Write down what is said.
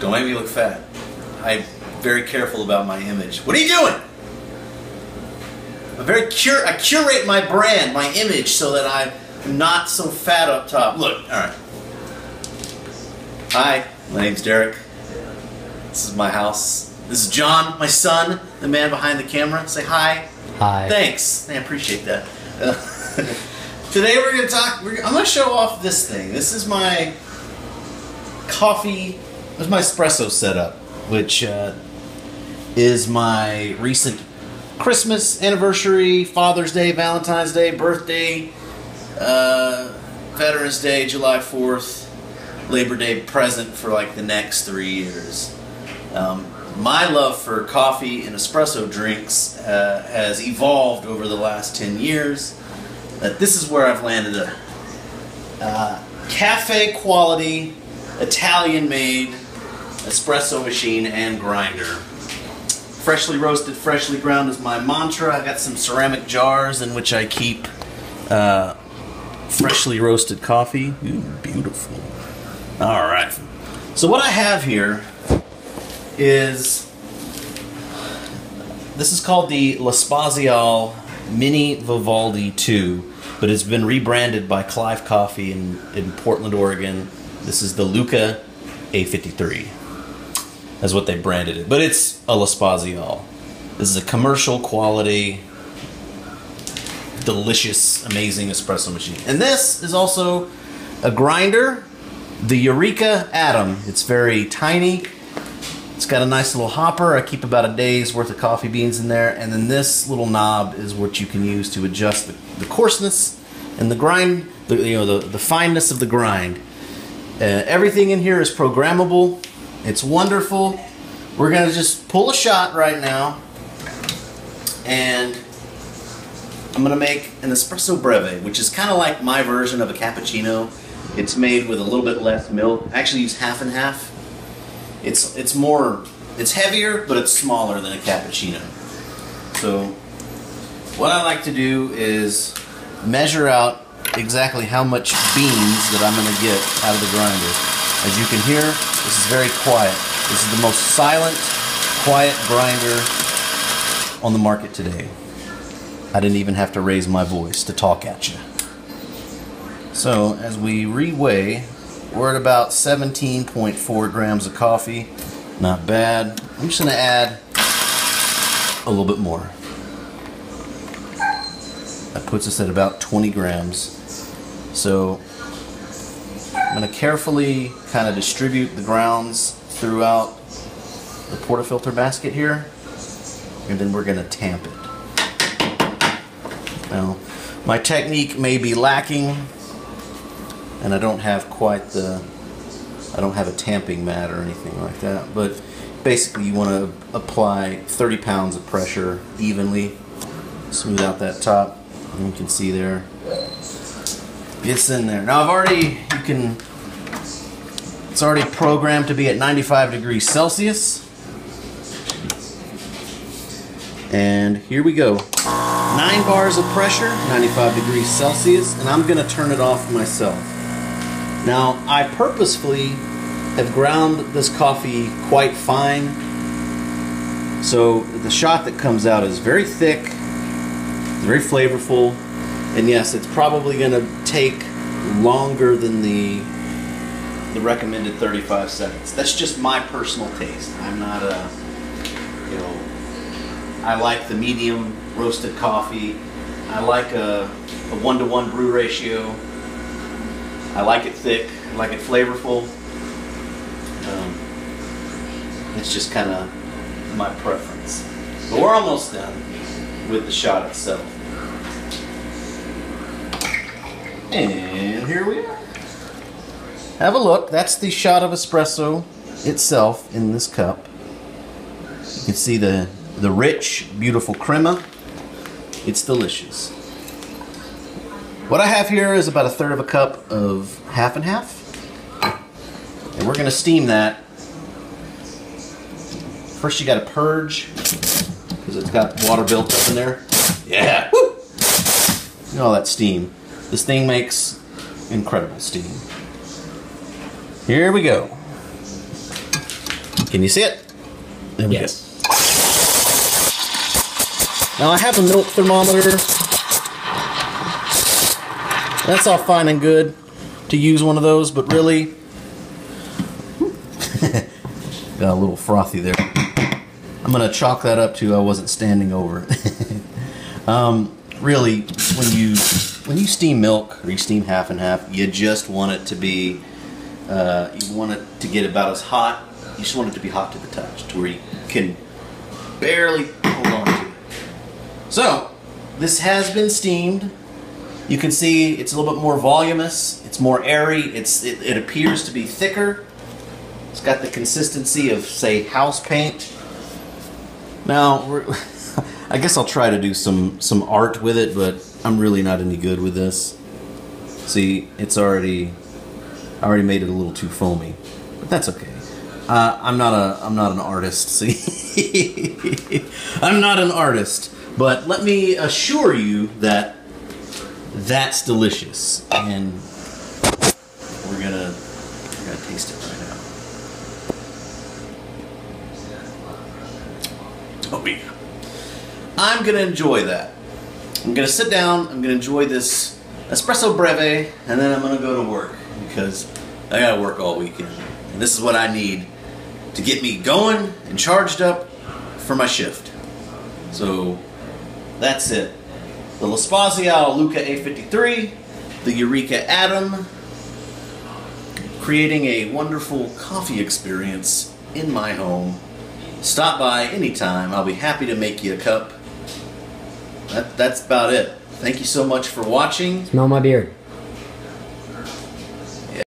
Don't make me look fat. I'm very careful about my image. What are you doing? I'm very cur- I curate my brand, my image, so that I'm not so fat up top. Look, all right. Hi, my name's Derek. This is my house. This is John, my son, the man behind the camera. Say hi. Hi. Thanks. I appreciate that. Uh, today we're going to talk. We're, I'm going to show off this thing. This is my coffee. This is my espresso setup, which uh, is my recent Christmas anniversary, Father's Day, Valentine's Day, birthday, uh, Veterans Day, July 4th, Labor Day present for like the next three years. Um, my love for coffee and espresso drinks uh, has evolved over the last 10 years. That this is where I've landed a uh, cafe quality, Italian made espresso machine and grinder. Freshly roasted, freshly ground is my mantra. I got some ceramic jars in which I keep uh, freshly roasted coffee. Ooh, beautiful. All right. So what I have here is this is called the La Spaziale Mini Vivaldi 2, but it's been rebranded by Clive Coffee in, in Portland, Oregon. This is the Lucca A53. That's what they branded it. But it's a La Spaziale. This is a commercial quality, delicious, amazing espresso machine. And this is also a grinder, the Eureka Atom. It's very tiny. It's got a nice little hopper. I keep about a day's worth of coffee beans in there. And then this little knob is what you can use to adjust the, the coarseness and the grind, the, you know, the, the fineness of the grind. Uh, everything in here is programmable. It's wonderful. We're gonna just pull a shot right now, and I'm gonna make an espresso breve, which is kind of like my version of a cappuccino. It's made with a little bit less milk. I actually use half and half. It's it's more, it's heavier, but it's smaller than a cappuccino. So, what I like to do is measure out exactly how much beans that I'm going to get out of the grinder. As you can hear, this is very quiet. This is the most silent, quiet grinder on the market today. I didn't even have to raise my voice to talk at you. So as we reweigh, we're at about 17.4 grams of coffee. Not bad. I'm just going to add a little bit more. That puts us at about 20 grams. So I'm going to carefully kind of distribute the grounds throughout the portafilter basket here, and then we're going to tamp it. Now, my technique may be lacking, and I don't have quite the, I don't have a tamping mat or anything like that, but basically you want to apply 30 pounds of pressure evenly, smooth out that top, and you can see there, it's in there. Now I've already, can, it's already programmed to be at 95 degrees Celsius. And here we go. Nine bars of pressure, 95 degrees Celsius, and I'm gonna turn it off myself. Now, I purposefully have ground this coffee quite fine. So the shot that comes out is very thick, very flavorful, and yes, it's probably to take longer than the the recommended 35 seconds. That's just my personal taste. I'm not a, you know, I like the medium roasted coffee. I like a, a one-to-one brew ratio. I like it thick. I like it flavorful. Um, it's just kind of my preference. But we're almost done with the shot itself. And here we are. Have a look. That's the shot of espresso itself in this cup. You can see the, the rich, beautiful crema. It's delicious. What I have here is about a third of a cup of half and half. And we're going to steam that. First you got to purge because it's got water built up in there. Yeah. Woo! All that steam. This thing makes incredible steam. Here we go. Can you see it? There we Yes. go. Now I have a milk thermometer. That's all fine and good to use one of those, but really, got a little frothy there. I'm gonna chalk that up to I wasn't standing over. it. um, really, when you when you steam milk or you steam half and half, you just want it to be uh, you want it to get about as hot. You just want it to be hot to the touch, to where you can barely hold on to it. So, this has been steamed. You can see it's a little bit more voluminous. It's more airy. It's it, it appears to be thicker. It's got the consistency of say house paint. Now, I guess I'll try to do some some art with it, but I'm really not any good with this. See, it's already I already made it a little too foamy, but that's okay. Uh, I'm not a I'm not an artist. See, I'm not an artist, but let me assure you that that's delicious, and we're gonna we're gonna taste it right now. Oh yeah, I'm gonna enjoy that. I'm gonna sit down. I'm gonna enjoy this espresso breve, and then I'm gonna go to work because I gotta work all weekend, and this is what I need to get me going and charged up for my shift. So that's it. The L'espazial Lucca A53, the Eureka Atom, creating a wonderful coffee experience in my home. Stop by anytime. I'll be happy to make you a cup. That, that's about it. Thank you so much for watching. Smell my beard.